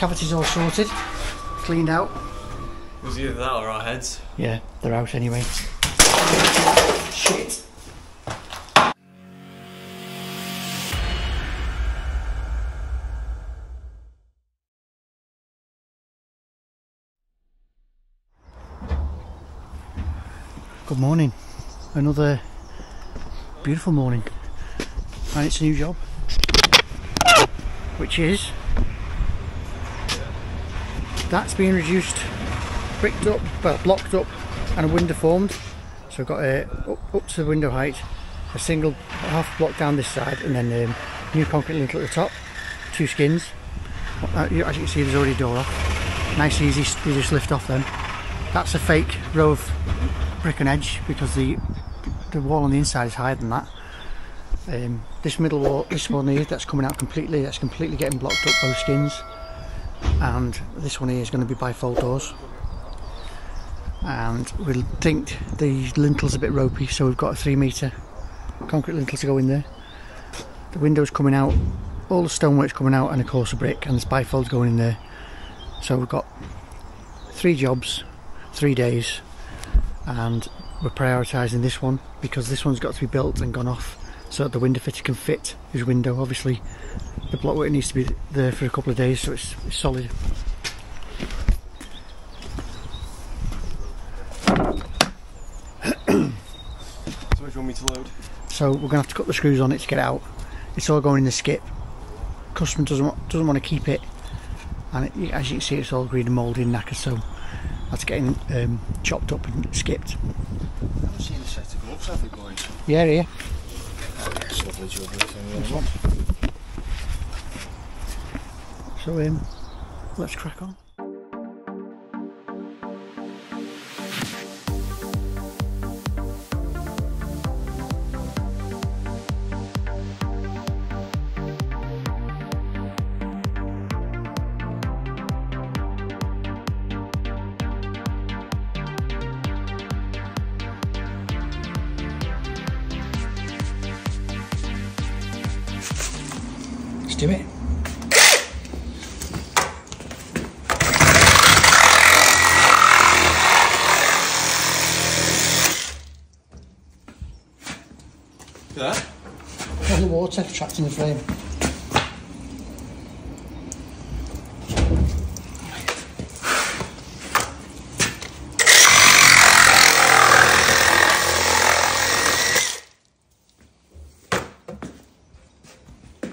cavities all sorted, cleaned out. It was either that or our heads. Yeah, they're out anyway. Shit. Good morning. Another beautiful morning. And it's a new job. Which is that's being reduced, bricked up, well blocked up and a window formed. So I've got a, up, up to the window height, a single half block down this side and then um, new concrete lintel at the top, two skins. Uh, As you can see there's already a door off. Nice easy, you just lift off them. That's a fake row of brick on edge because the the wall on the inside is higher than that. Um, this middle wall, this one here, that's coming out completely, that's completely getting blocked up, both skins. And this one here is going to be bifold doors. And we think the lintel's a bit ropey, so we've got a three metre concrete lintel to go in there. The window's coming out, all the stonework's coming out, and of course a brick, and there's bifolds going in there. So we've got three jobs, three days, and we're prioritising this one because this one's got to be built and gone off so that the window fitter can fit his window. Obviously, the block blockwork needs to be there for a couple of days so it's, it's solid. So what do you to load? So we're going to have to cut the screws on it to get out. It's all going in the skip. Customer doesn't want, doesn't want to keep it, and it, as you can see, it's all green and mouldy and knackered. So that's getting um, chopped up and skipped. I haven't seen a set of gloves, have we, boys? Yeah, yeah. Oh, lovely, lovely. So um, let's crack on. Yeah? There's the water trapped in the frame.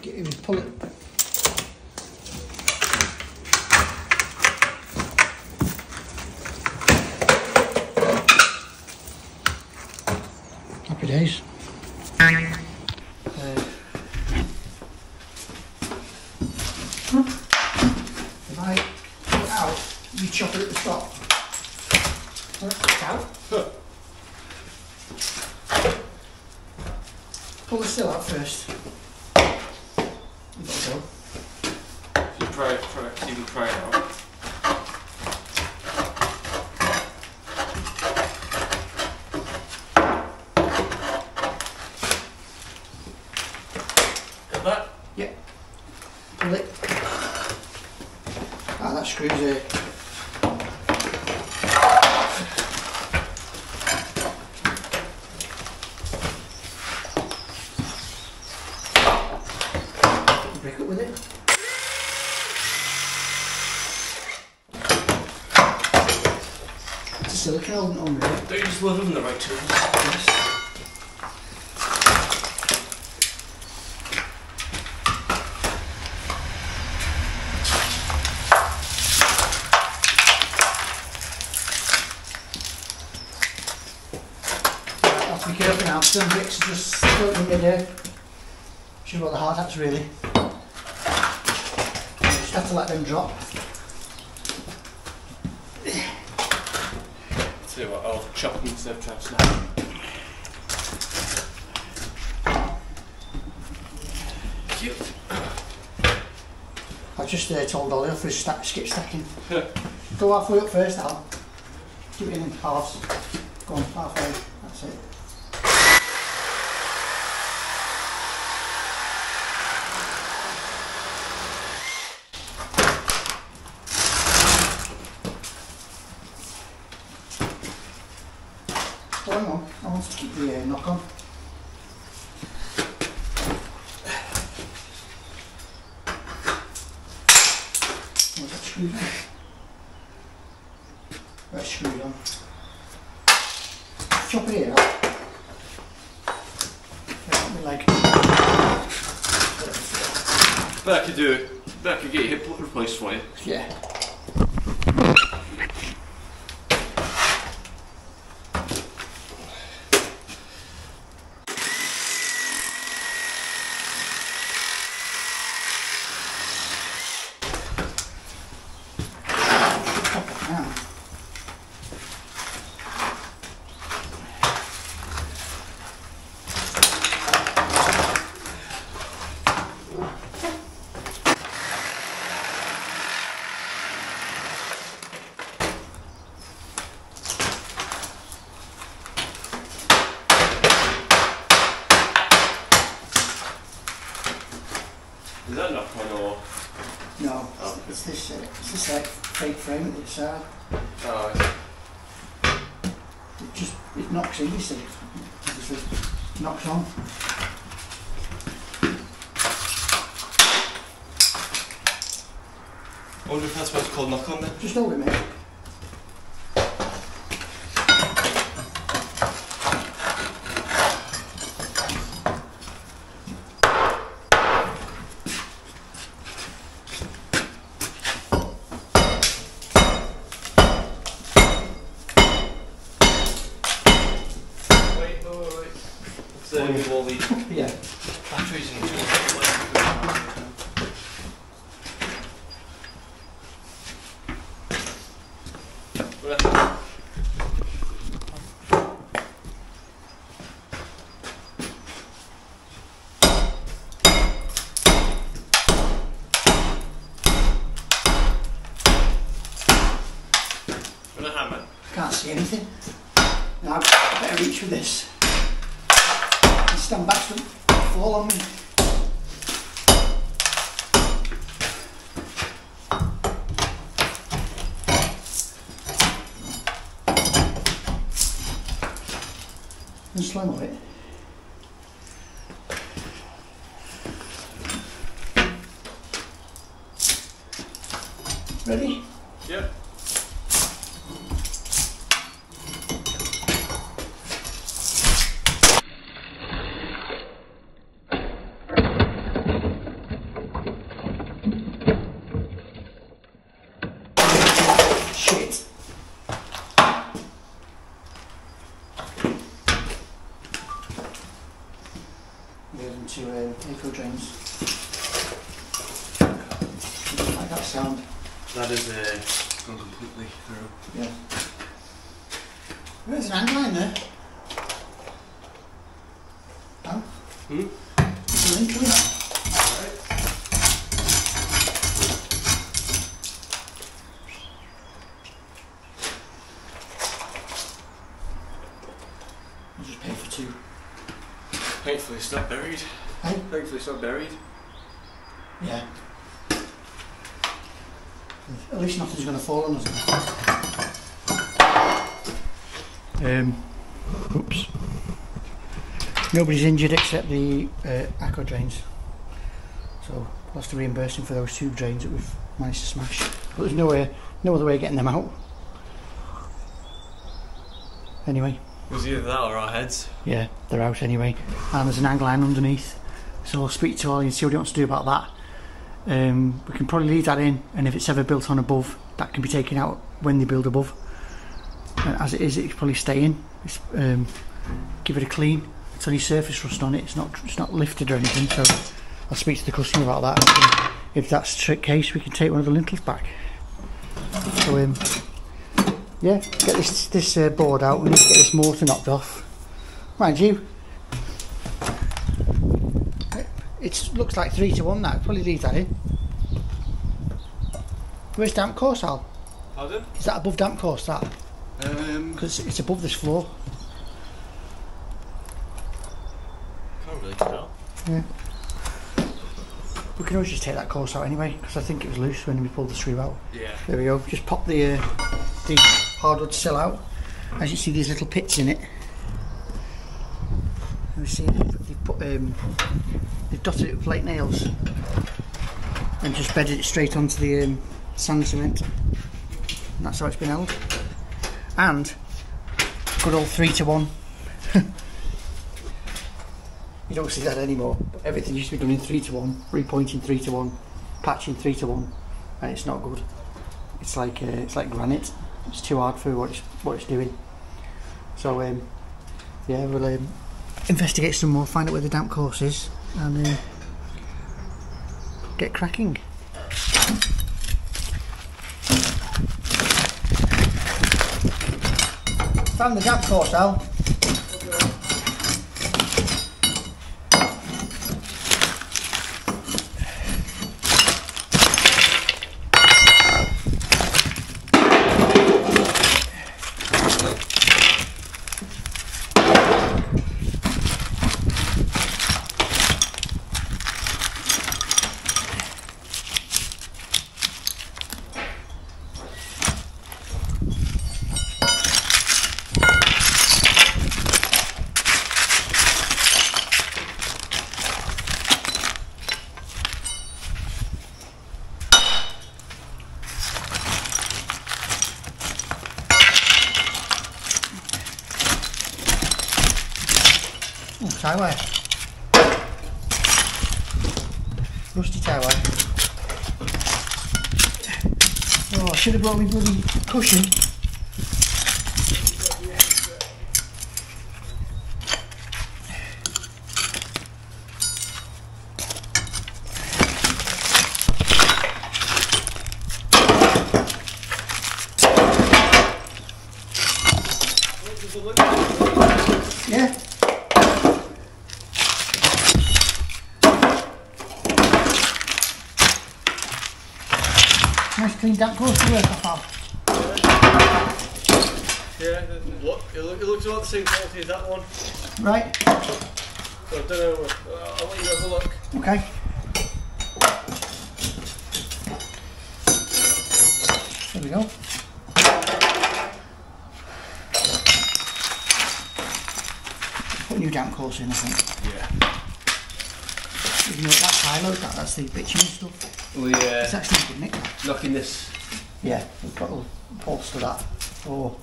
Get him, pull it. Happy days. Uh, If I pull it out, you chop it at the top. Pull it out. Pull the still out first. Give it a go. You try it, try it, you can try it out. Got that? Yeah. Pull it. Ah, that screws it. Break it with it. It's a silicone holding it on really. Don't you just love them the right tools? Yes. Have to be careful now, some bricks just floating in midair. Should what the hard hats really. Just have to let them drop. You what, I'll chop them instead of trying to. Cute. I've just uh, told Ollie off for his stack, skip stacking. Go halfway up first, Al. Do it in halves. Go on, halfway. That's it. Oh, hang on. I want to keep the uh, knock on. Was that screwed on? That's screwed on. Chop it out. Yeah, me leg. Bet I could do it. I could get your hip replaced for you. Yeah. Now, Is that knock on or? No, Oh. It's this, uh, it's this like fake frame at the side. Oh, It just, it knocks in, you see. Obviously, knocks on. I wonder if that's why it's called knock on then. Just hold it, mate. A hammer. Can't see anything. Now, I better reach for this. And stand back don't fall on me. And slow mo it. To um, ACO drains. Like that sound. That is uh, gone completely through. Yeah. There's an handline there. Oh, Hmm? it's a link to it. I'll just pay for two. Thankfully it's not buried. Hey? Thankfully it's not buried. Yeah. At least nothing's going to fall on us. Um, oops. Nobody's injured except the uh, ACO drains. So we'll have to reimburse for those two drains that we've managed to smash. But there's no way, no other way of getting them out. Anyway, It was either that or our heads. yeah, they're out anyway. And there's an angle line underneath. So I'll speak to Ollie and see what he wants to do about that. Um, we can probably leave that in, and if it's ever built on above, that can be taken out when they build above. And as it is, it's probably staying. It's, um, give it a clean. It's only surface rust on it. It's not it's not lifted or anything. So I'll speak to the customer about that. If that's the case, we can take one of the lintels back. So um, yeah, get this this uh, board out. We need to get this mortar knocked off. Mind you, it looks like three to one. now. probably leave that in. Where's damp course, Al? Pardon? Is that above damp course? That Um, because it's above this floor. can't really tell. Yeah. We can always just take that course out anyway because I think it was loose when we pulled the screw out. Yeah. There we go. Just pop the uh, the hardwood sill out. As you see, these little pits in it. And we've seen they've put um, dotted it with plate nails and just bedded it straight onto the um, sand cement. And that's how it's been held. And good old three to one. you don't see that anymore. Everything used to be done in three to one, repointing three to one, patching three to one, and it's not good. It's like uh, it's like granite. It's too hard for what it's what it's doing. So um, yeah, we'll um, investigate some more, find out where the damp course is, and uh, get cracking. Found the damp course, Al. Oh, I should have brought me bloody cushion. Yeah. Nice clean damp course to work off of. Yeah, the- what? It, look, it looks about the quality that one. Right, So I don't know. Uh, I'll let you have a look. okay. There we go. Put a new damp course in, I think. Yeah. Know, that's Hyload, that, that's the bitumen stuff. We uh, It's actually a good nick. knocking this. Yeah, we've got to that. Oh.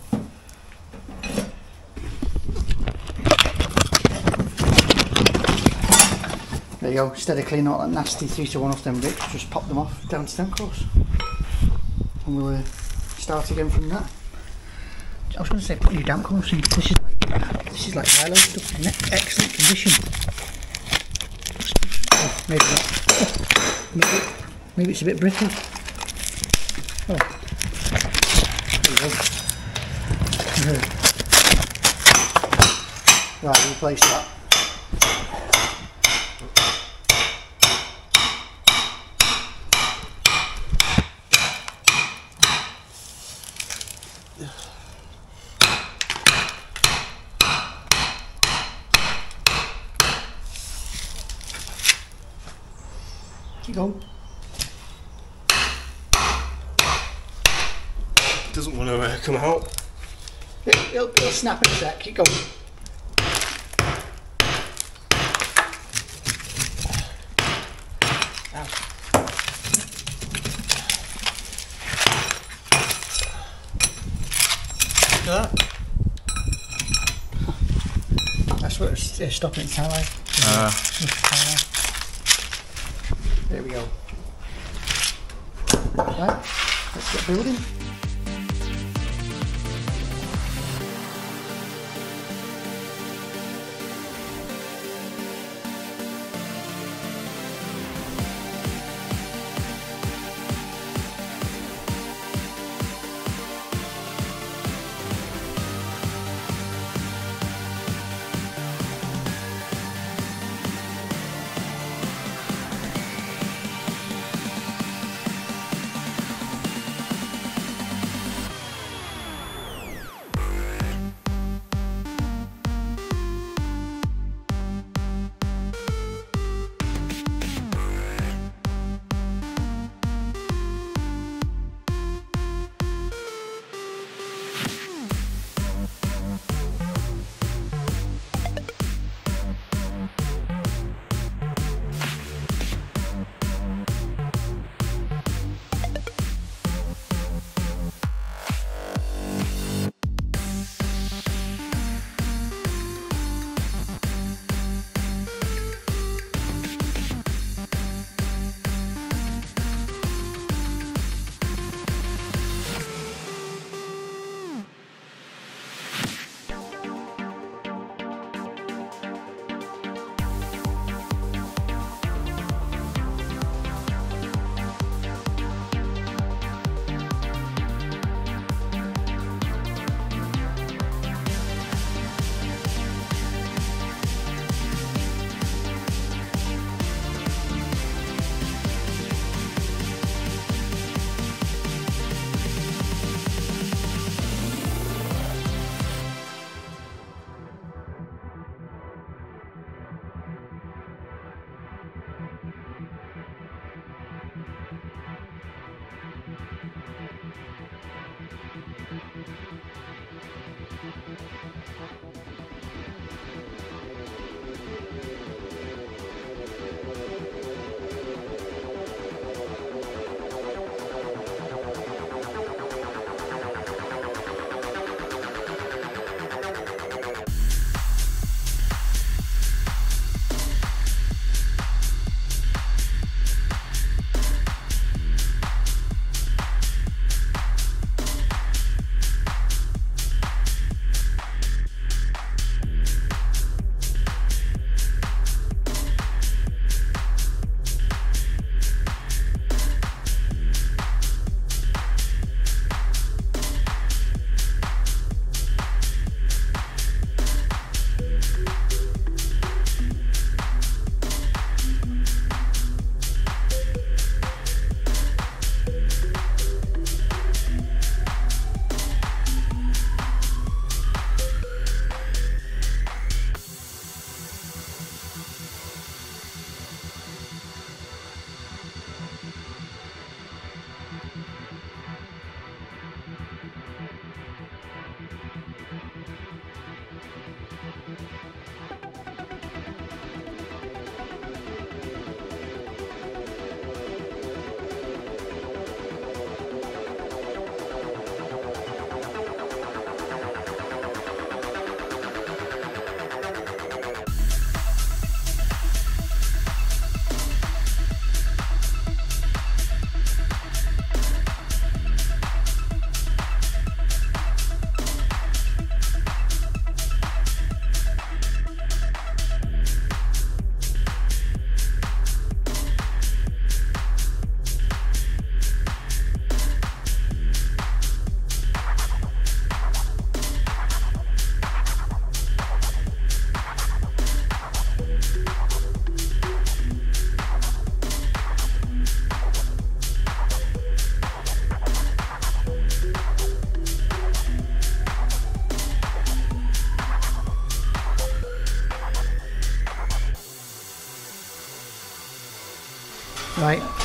Go, instead of cleaning all that nasty 3 to 1 off them bricks, just pop them off down to them course. And we'll uh, start again from that. I was going to say put your damp course in, this is like, this is like high stuff, in excellent condition. Oh, maybe maybe, maybe it's a bit brittle. Oh. There you go. Right, replace that. Keep going. Doesn't want to uh, come out. It, it'll, it'll snap in a sec. Keep going. That. That's what it's uh, stopping its highlight. There we go. Right, let's get building.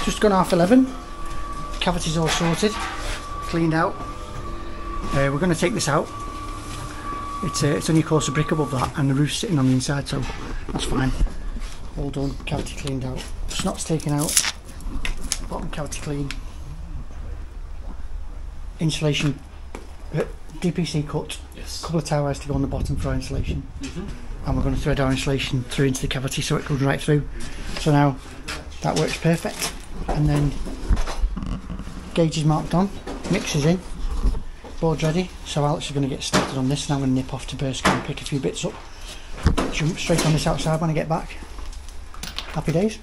Just gone half 11. Cavity's all sorted, cleaned out. Uh, we're going to take this out. It's, uh, it's only a course of brick above that and the roof's sitting on the inside so that's fine. All done, cavity cleaned out. Snot's taken out, bottom cavity clean. Insulation, uh, DPC cut, Yes. couple of towers to go on the bottom for our insulation. And we're going to thread our insulation through into the cavity so it goes right through. So now that works perfect. And then gauge is marked on, mixer's in, board's ready. So Alex is going to get started on this and I'm going to nip off to Burscough and pick a few bits up. Jump straight on this outside when I get back. Happy days.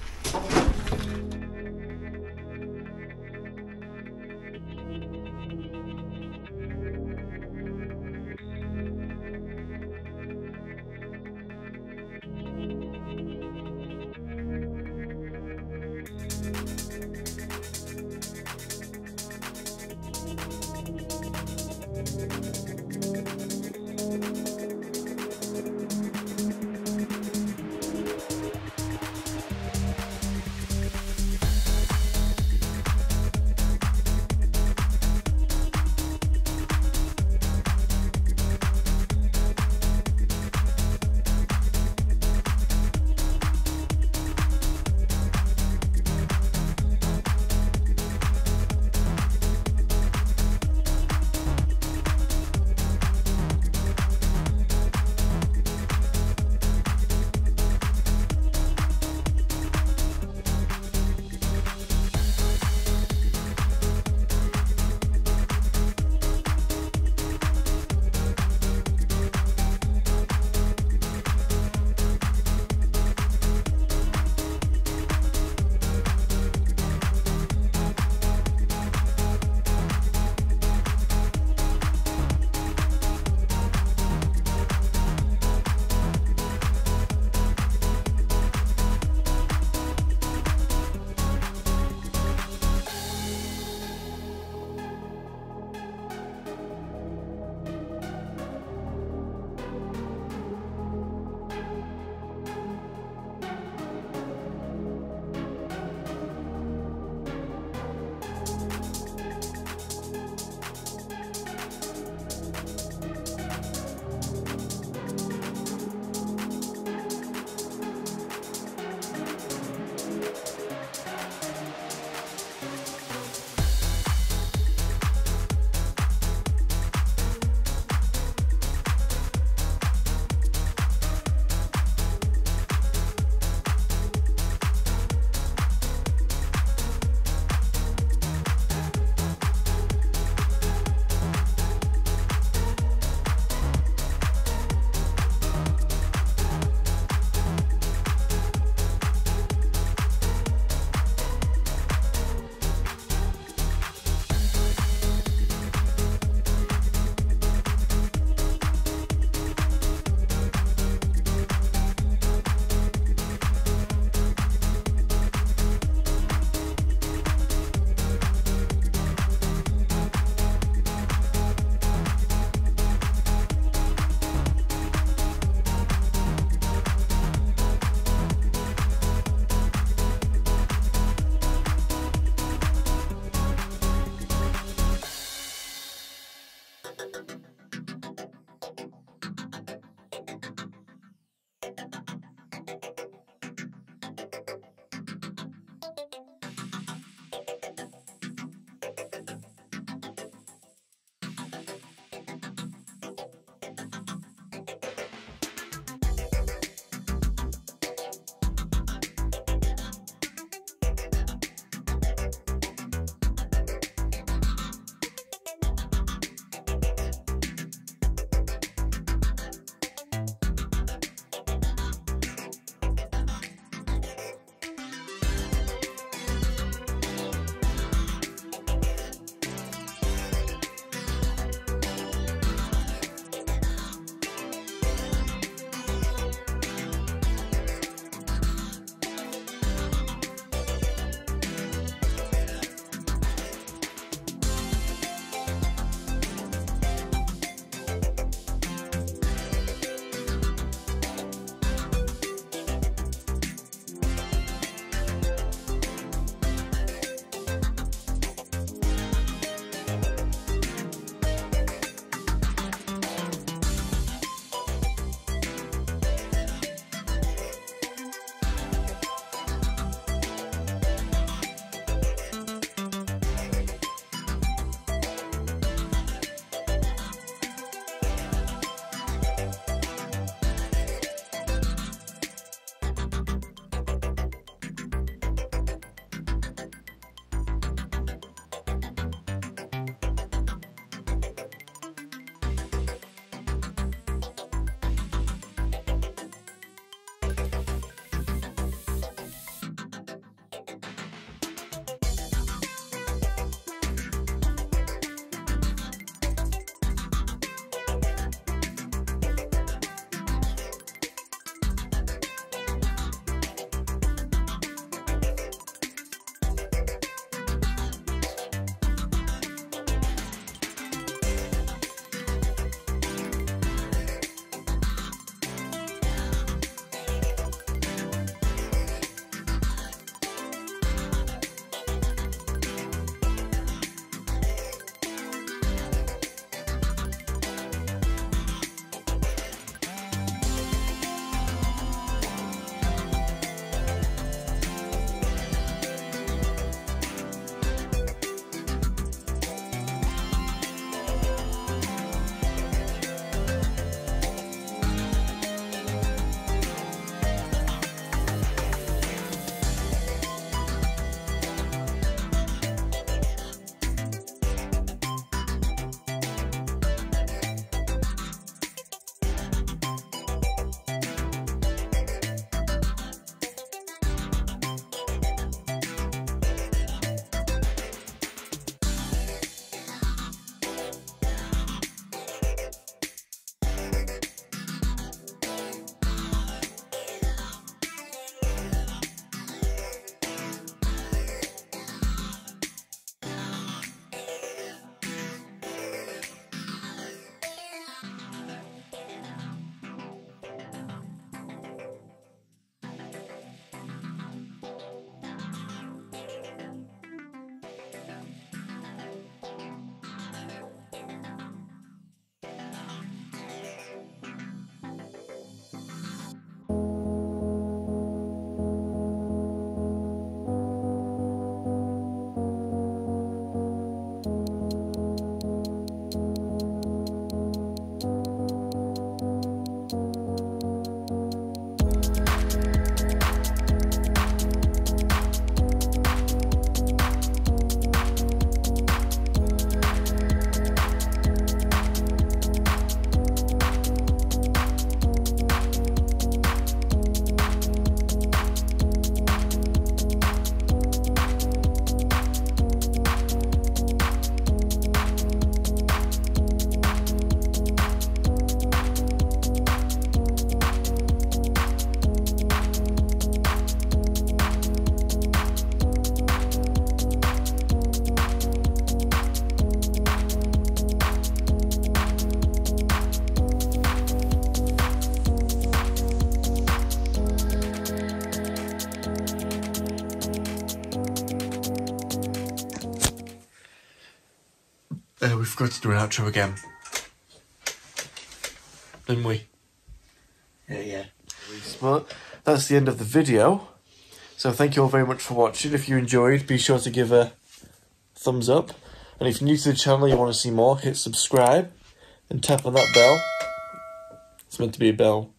Forgot to do an outro again. Didn't we? Yeah, yeah. But that's the end of the video. So thank you all very much for watching. If you enjoyed, be sure to give a thumbs up. And if you're new to the channel, you want to see more, hit subscribe and tap on that bell. It's meant to be a bell.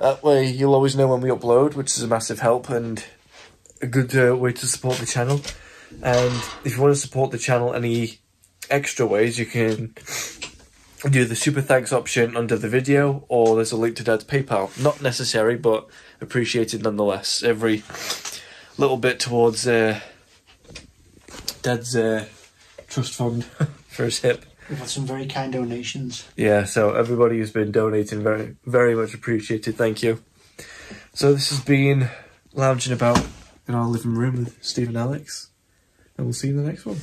That way you'll always know when we upload, which is a massive help and a good uh, way to support the channel. And if you want to support the channel any extra ways, you can do the super thanks option under the video, or there's a link to Dad's PayPal. Not necessary, but appreciated nonetheless. Every little bit towards uh, Dad's uh, trust fund for his hip. We've had some very kind donations. Yeah, so everybody who's been donating, very, very much appreciated. Thank you. So this has been lounging about in our living room with Steve and Alex, and we'll see you in the next one.